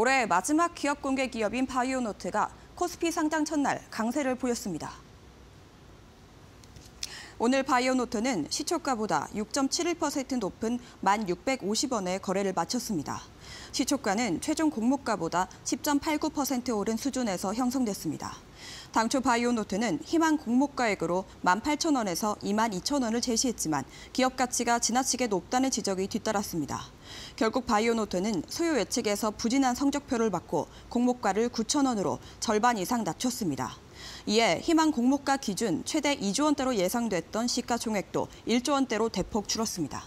올해 마지막 기업 공개 기업인 바이오노트가 코스피 상장 첫날 강세를 보였습니다. 오늘 바이오노트는 시초가보다 6.71% 높은 1,650원에 거래를 마쳤습니다. 시초가는 최종 공모가보다 10.89% 오른 수준에서 형성됐습니다. 당초 바이오노트는 희망 공모가액으로 18,000원에서 22,000원을 제시했지만 기업 가치가 지나치게 높다는 지적이 뒤따랐습니다. 결국 바이오노트는 소요 예측에서 부진한 성적표를 받고 공모가를 9,000원으로 절반 이상 낮췄습니다. 이에 희망 공모가 기준 최대 2조 원대로 예상됐던 시가총액도 1조 원대로 대폭 줄었습니다.